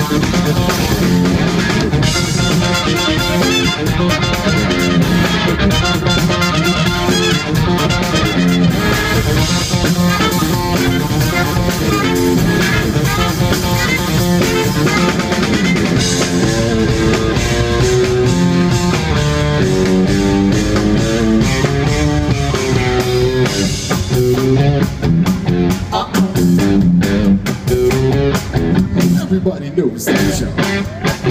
Música Everybody knows that,